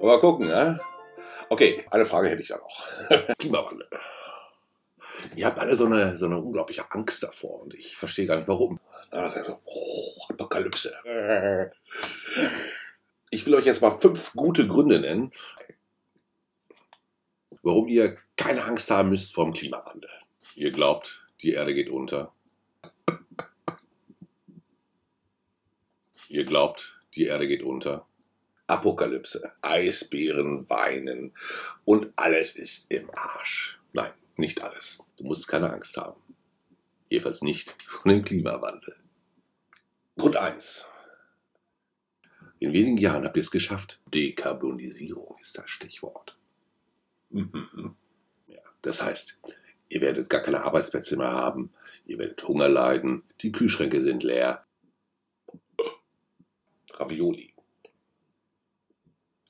Mal gucken, ja? Okay, eine Frage hätte ich da noch. Klimawandel. Ihr habt alle so eine, so eine unglaubliche Angst davor und ich verstehe gar nicht warum. Oh, Apokalypse. Ich will euch jetzt mal fünf gute Gründe nennen, warum ihr keine Angst haben müsst vor dem Klimawandel. Ihr glaubt, die Erde geht unter. Ihr glaubt, die Erde geht unter. Apokalypse. Eisbären weinen und alles ist im Arsch. Nein, nicht alles. Du musst keine Angst haben. Jedenfalls nicht vor dem Klimawandel. Grund 1. In wenigen Jahren habt ihr es geschafft. Dekarbonisierung ist das Stichwort. Ja, das heißt, ihr werdet gar keine Arbeitsplätze mehr haben, ihr werdet Hunger leiden, die Kühlschränke sind leer. Ravioli.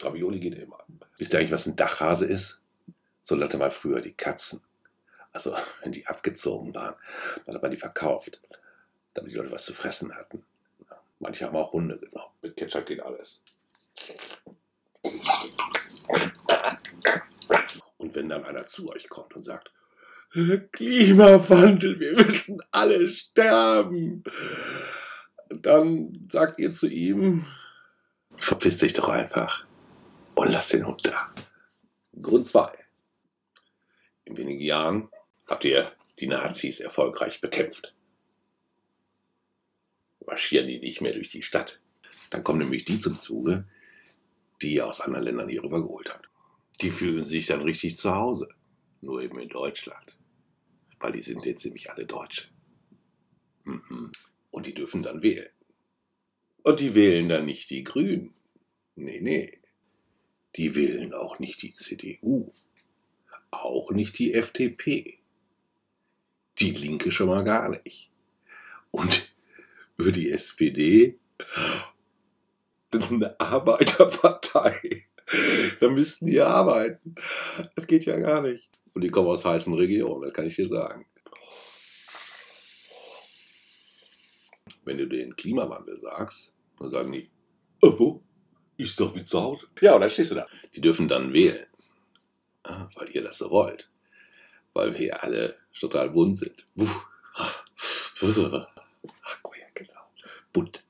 Ravioli geht immer. Wisst ihr eigentlich, was ein Dachhase ist? So nannte man früher die Katzen. Also, wenn die abgezogen waren, dann hat man die verkauft, damit die Leute was zu fressen hatten. Manche haben auch Hunde genommen. Mit Ketchup geht alles. Und wenn dann einer zu euch kommt und sagt, Klimawandel, wir müssen alle sterben, dann sagt ihr zu ihm, verpiss dich doch einfach und lass den Hund da. Grund 2. In wenigen Jahren habt ihr die Nazis erfolgreich bekämpft marschieren die nicht mehr durch die Stadt. Dann kommen nämlich die zum Zuge, die ihr aus anderen Ländern hier rüber geholt habt. Die fühlen sich dann richtig zu Hause. Nur eben in Deutschland. Weil die sind jetzt nämlich alle Deutsche. Mhm. Und die dürfen dann wählen. Und die wählen dann nicht die Grünen. Nee, nee. Die wählen auch nicht die CDU. Auch nicht die FDP. Die Linke schon mal gar nicht. Und über die SPD eine Arbeiterpartei. Da müssten die arbeiten. Das geht ja gar nicht. Und die kommen aus heißen Regionen, das kann ich dir sagen. Wenn du den Klimawandel sagst, dann sagen die, oh, wo? Ist doch wie zu Hause. Ja, und dann stehst du da. Die dürfen dann wählen. Weil ihr das so wollt. Weil wir hier alle total bunt sind. bunt.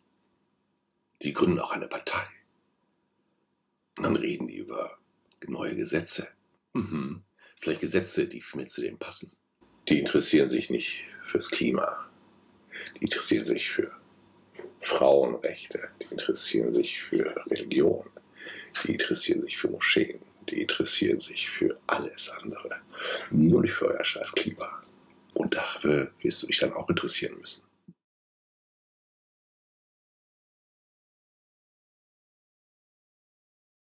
Die gründen auch eine Partei. Und dann reden die über neue Gesetze. Mhm. Vielleicht Gesetze, die mir zu dem passen. Die interessieren sich nicht fürs Klima. Die interessieren sich für Frauenrechte. Die interessieren sich für Religion. Die interessieren sich für Moscheen. Die interessieren sich für alles andere. Nur nicht für euer scheiß Klima. Und dafür wirst du dich dann auch interessieren müssen.